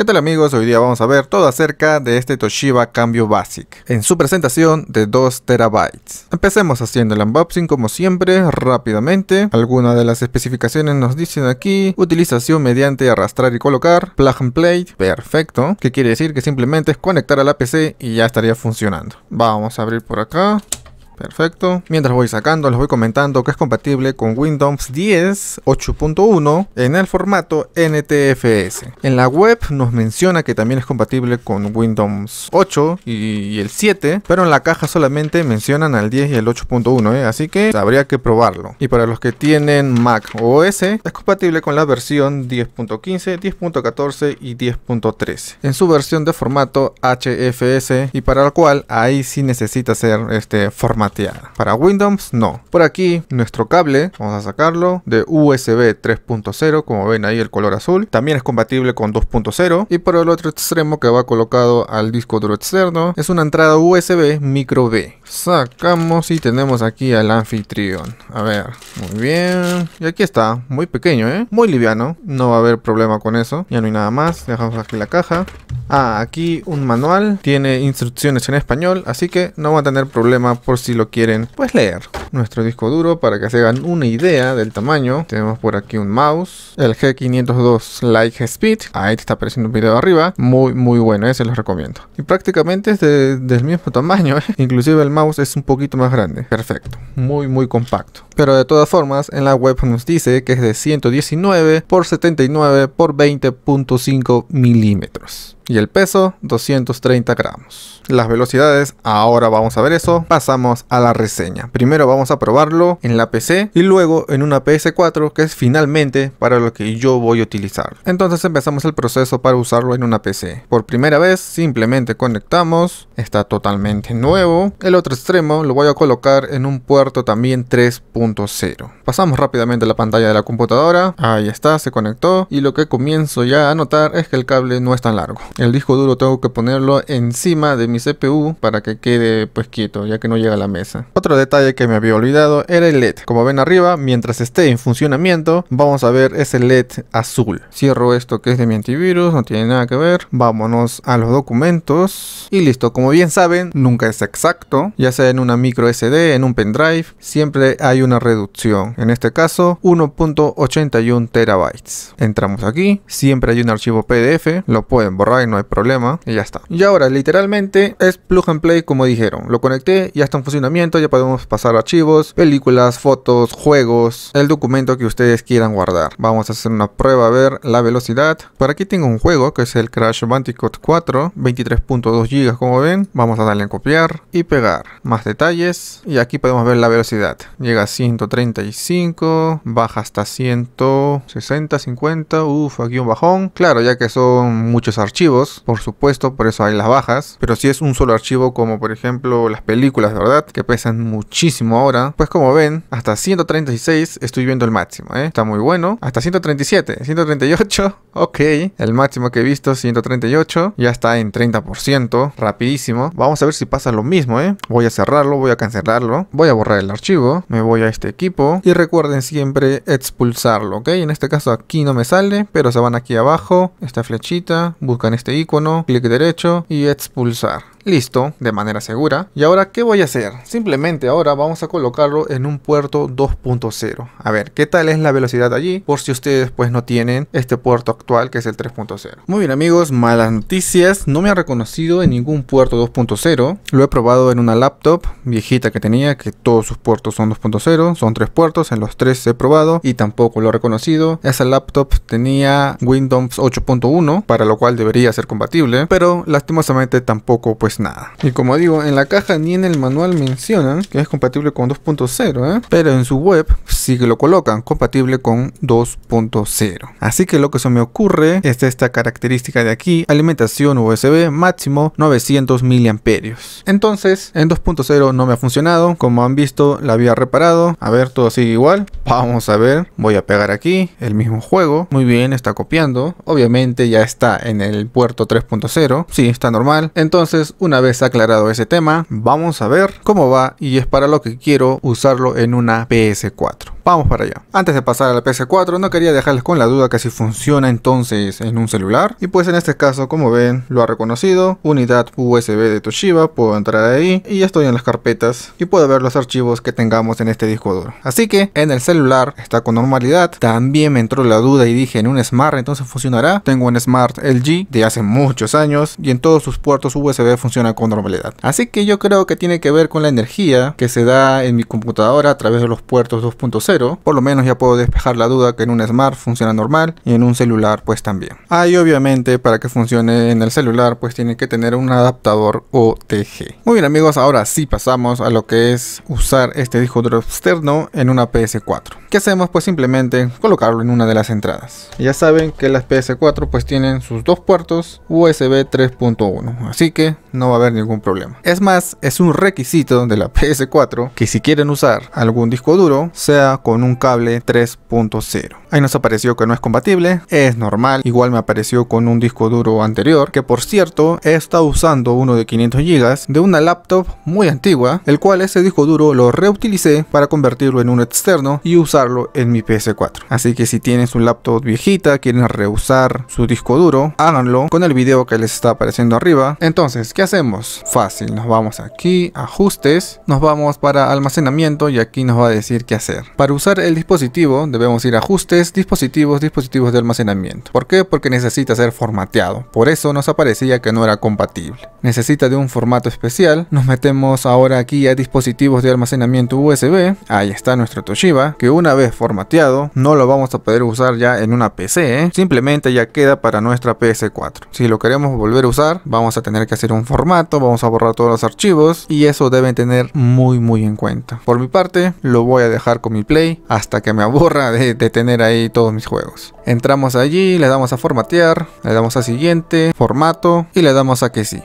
¿Qué tal amigos? Hoy día vamos a ver todo acerca de este Toshiba Cambio Basic en su presentación de 2 terabytes. Empecemos haciendo el unboxing como siempre, rápidamente. Algunas de las especificaciones nos dicen aquí, utilización mediante arrastrar y colocar, plug and play, perfecto, que quiere decir que simplemente es conectar a la PC y ya estaría funcionando. Vamos a abrir por acá. Perfecto. Mientras voy sacando, les voy comentando que es compatible con Windows 10 8.1 en el formato NTFS. En la web nos menciona que también es compatible con Windows 8 y el 7, pero en la caja solamente mencionan al 10 y el 8.1, ¿eh? así que habría que probarlo. Y para los que tienen Mac OS, es compatible con la versión 10.15, 10.14 y 10.13 en su versión de formato HFS y para el cual ahí sí necesita ser este formato para Windows no. Por aquí nuestro cable, vamos a sacarlo, de USB 3.0, como ven ahí el color azul. También es compatible con 2.0. Y por el otro extremo que va colocado al disco duro externo, es una entrada USB micro B. Sacamos y tenemos aquí al anfitrión. A ver, muy bien. Y aquí está, muy pequeño, ¿eh? Muy liviano. No va a haber problema con eso. Ya no hay nada más. Dejamos aquí la caja. Ah, aquí un manual. Tiene instrucciones en español. Así que no va a tener problema por si lo quieren pues leer nuestro disco duro para que se hagan una idea del tamaño tenemos por aquí un mouse el G502 Light Speed ahí te está apareciendo un video arriba muy muy bueno ese los recomiendo y prácticamente es del mismo tamaño ¿eh? inclusive el mouse es un poquito más grande. Perfecto. Muy muy compacto. Pero de todas formas en la web nos dice que es de 119 por 79 por 20.5 milímetros y el peso 230 gramos. Las velocidades, ahora vamos a ver eso, pasamos a la reseña. Primero vamos a probarlo en la PC y luego en una PS4 que es finalmente para lo que yo voy a utilizar. Entonces empezamos el proceso para usarlo en una PC. Por primera vez simplemente conectamos, está totalmente nuevo. El otro extremo lo voy a colocar en un puerto también 3.0. Pasamos rápidamente la pantalla de la computadora, ahí está, se conectó y lo que comienzo ya a notar es que el cable no es tan largo. El disco duro tengo que ponerlo encima de mi CPU para que quede pues quieto, ya que no llega a la mesa. Otro detalle que me había olvidado era el LED. Como ven arriba, mientras esté en funcionamiento, vamos a ver ese LED azul. Cierro esto que es de mi antivirus, no tiene nada que ver. Vámonos a los documentos. Y listo, como bien saben, nunca es exacto. Ya sea en una micro SD, en un pendrive, siempre hay una reducción. En este caso, 1.81 terabytes. Entramos aquí, siempre hay un archivo PDF, lo pueden borrar no hay problema y ya está. Y ahora literalmente es plug and play como dijeron. Lo conecté, ya está en funcionamiento, ya podemos pasar archivos, películas, fotos, juegos, el documento que ustedes quieran guardar. Vamos a hacer una prueba a ver la velocidad. Por aquí tengo un juego que es el Crash Bandicoot 4, 23.2 GB como ven. Vamos a darle en copiar y pegar. Más detalles y aquí podemos ver la velocidad. Llega a 135, baja hasta 160, 50, uff, aquí un bajón. Claro, ya que son muchos archivos por supuesto, por eso hay las bajas, pero si es un solo archivo como por ejemplo las películas, ¿verdad? Que pesan muchísimo ahora, pues como ven, hasta 136 estoy viendo el máximo, ¿eh? Está muy bueno. Hasta 137, 138, ok. El máximo que he visto, 138, ya está en 30%, rapidísimo. Vamos a ver si pasa lo mismo, ¿eh? Voy a cerrarlo, voy a cancelarlo, voy a borrar el archivo, me voy a este equipo y recuerden siempre expulsarlo, ¿ok? En este caso aquí no me sale, pero se van aquí abajo, esta flechita, buscan este icono, clic derecho y expulsar. Listo, de manera segura. ¿Y ahora qué voy a hacer? Simplemente ahora vamos a colocarlo en un puerto 2.0. A ver, ¿qué tal es la velocidad allí? Por si ustedes pues no tienen este puerto actual que es el 3.0. Muy bien amigos, malas noticias. No me ha reconocido en ningún puerto 2.0. Lo he probado en una laptop viejita que tenía, que todos sus puertos son 2.0. Son tres puertos, en los tres he probado y tampoco lo he reconocido. Esa laptop tenía Windows 8.1, para lo cual debería ser compatible. Pero lastimosamente tampoco pues pues nada. Y como digo, en la caja ni en el manual mencionan que es compatible con 2.0, ¿eh? pero en su web sí que lo colocan compatible con 2.0. Así que lo que se me ocurre es esta característica de aquí, alimentación USB máximo 900 miliamperios. Entonces, en 2.0 no me ha funcionado, como han visto la había reparado, a ver, todo sigue igual, Vamos a ver, voy a pegar aquí el mismo juego. Muy bien, está copiando. Obviamente ya está en el puerto 3.0. Sí, está normal. Entonces, una vez aclarado ese tema, vamos a ver cómo va y es para lo que quiero usarlo en una PS4. Vamos para allá. Antes de pasar a la PS4, no quería dejarles con la duda que si funciona entonces en un celular. Y pues en este caso, como ven, lo ha reconocido. Unidad USB de Toshiba, puedo entrar ahí y ya estoy en las carpetas y puedo ver los archivos que tengamos en este disco duro. Así que en el celular está con normalidad. También me entró la duda y dije en un Smart entonces funcionará. Tengo un Smart LG de hace muchos años y en todos sus puertos USB funciona con normalidad. Así que yo creo que tiene que ver con la energía que se da en mi computadora a través de los puertos 2.0 por lo menos ya puedo despejar la duda que en un Smart funciona normal y en un celular pues también. Ah, y obviamente para que funcione en el celular pues tiene que tener un adaptador OTG. Muy bien amigos, ahora sí pasamos a lo que es usar este disco duro externo en una PS4. ¿Qué hacemos? Pues simplemente colocarlo en una de las entradas. Ya saben que las PS4 pues tienen sus dos puertos USB 3.1, así que no va a haber ningún problema. Es más, es un requisito de la PS4 que si quieren usar algún disco duro sea con un cable 3.0. Ahí nos apareció que no es compatible, es normal, igual me apareció con un disco duro anterior, que por cierto he estado usando uno de 500 GB de una laptop muy antigua, el cual ese disco duro lo reutilicé para convertirlo en un externo y usarlo en mi PS4. Así que si tienes un laptop viejita, quieren reusar su disco duro, háganlo con el video que les está apareciendo arriba. Entonces, ¿qué Fácil, nos vamos aquí, ajustes, nos vamos para almacenamiento y aquí nos va a decir qué hacer. Para usar el dispositivo debemos ir a ajustes, dispositivos, dispositivos de almacenamiento. ¿Por qué? Porque necesita ser formateado. Por eso nos aparecía que no era compatible. Necesita de un formato especial. Nos metemos ahora aquí a dispositivos de almacenamiento USB. Ahí está nuestro Toshiba, que una vez formateado no lo vamos a poder usar ya en una PC. ¿eh? Simplemente ya queda para nuestra PS4. Si lo queremos volver a usar, vamos a tener que hacer un formato, vamos a borrar todos los archivos y eso deben tener muy muy en cuenta. Por mi parte, lo voy a dejar con mi Play hasta que me aburra de, tener ahí todos mis juegos. Entramos allí, le damos a formatear, le damos a siguiente, formato y le damos a que sí.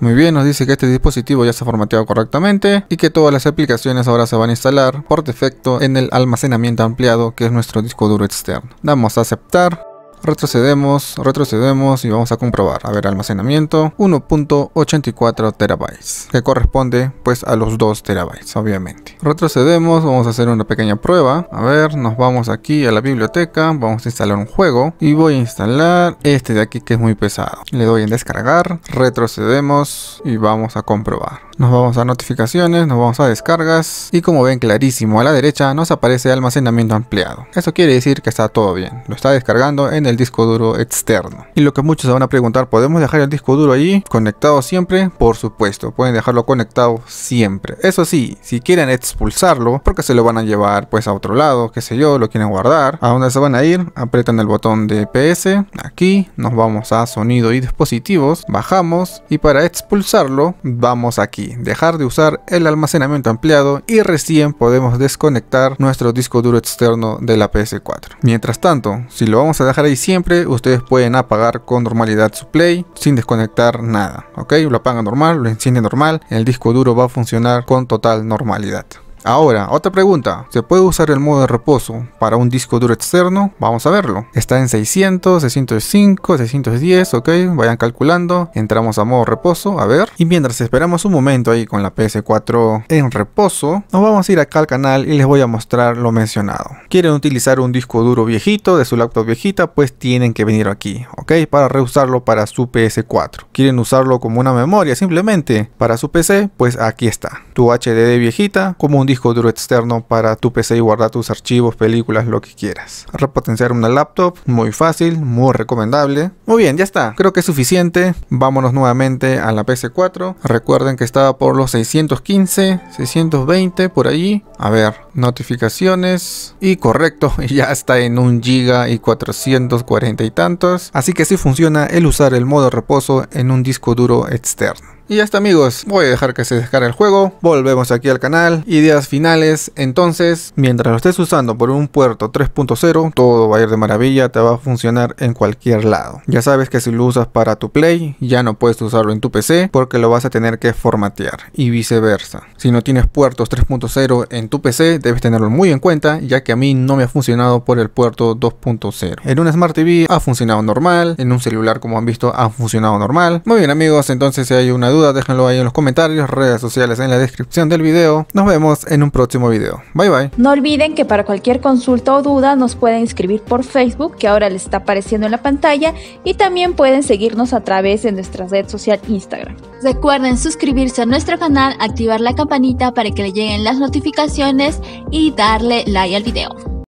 Muy bien, nos dice que este dispositivo ya está formateado correctamente y que todas las aplicaciones ahora se van a instalar por defecto en el almacenamiento ampliado que es nuestro disco duro externo. Damos a aceptar Retrocedemos, retrocedemos y vamos a comprobar. A ver, almacenamiento 1.84 terabytes, que corresponde pues a los 2 terabytes, obviamente. Retrocedemos, vamos a hacer una pequeña prueba. A ver, nos vamos aquí a la biblioteca, vamos a instalar un juego y voy a instalar este de aquí que es muy pesado. Le doy en descargar, retrocedemos y vamos a comprobar. Nos vamos a notificaciones, nos vamos a descargas y como ven clarísimo a la derecha nos aparece almacenamiento ampliado. Eso quiere decir que está todo bien, lo está descargando en el disco duro externo. Y lo que muchos se van a preguntar, ¿podemos dejar el disco duro ahí conectado siempre? Por supuesto, pueden dejarlo conectado siempre. Eso sí, si quieren expulsarlo, porque se lo van a llevar pues a otro lado, qué sé yo, lo quieren guardar, ¿a dónde se van a ir? Aprietan el botón de PS, aquí nos vamos a sonido y dispositivos, bajamos y para expulsarlo vamos aquí dejar de usar el almacenamiento ampliado y recién podemos desconectar nuestro disco duro externo de la PS4. Mientras tanto, si lo vamos a dejar ahí siempre, ustedes pueden apagar con normalidad su play sin desconectar nada, ok, lo apagan normal, lo enciende normal, el disco duro va a funcionar con total normalidad. Ahora, otra pregunta. ¿Se puede usar el modo de reposo para un disco duro externo? Vamos a verlo. Está en 600, 605, 610, ok. Vayan calculando. Entramos a modo reposo, a ver. Y mientras esperamos un momento ahí con la PS4 en reposo, nos vamos a ir acá al canal y les voy a mostrar lo mencionado. Quieren utilizar un disco duro viejito de su laptop viejita, pues tienen que venir aquí, ok. Para reusarlo para su PS4. Quieren usarlo como una memoria simplemente para su PC, pues aquí está. Tu HDD viejita como un disco duro externo para tu PC y guardar tus archivos, películas, lo que quieras. Repotenciar una laptop, muy fácil, muy recomendable. Muy bien, ya está. Creo que es suficiente. Vámonos nuevamente a la PC4. Recuerden que estaba por los 615, 620 por allí. A ver, notificaciones. Y correcto, ya está en un giga y 440 y tantos. Así que sí funciona el usar el modo reposo en un disco duro externo. Y ya está amigos, voy a dejar que se descargue el juego, volvemos aquí al canal, ideas finales, entonces mientras lo estés usando por un puerto 3.0, todo va a ir de maravilla, te va a funcionar en cualquier lado. Ya sabes que si lo usas para tu play, ya no puedes usarlo en tu PC porque lo vas a tener que formatear y viceversa. Si no tienes puertos 3.0 en tu PC, debes tenerlo muy en cuenta ya que a mí no me ha funcionado por el puerto 2.0. En una Smart TV ha funcionado normal, en un celular como han visto ha funcionado normal. Muy bien amigos, entonces si hay una duda déjenlo ahí en los comentarios, redes sociales en la descripción del video. Nos vemos en un próximo video. Bye bye. No olviden que para cualquier consulta o duda nos pueden escribir por Facebook, que ahora les está apareciendo en la pantalla, y también pueden seguirnos a través de nuestra red social Instagram. Recuerden suscribirse a nuestro canal, activar la campanita para que le lleguen las notificaciones y darle like al video.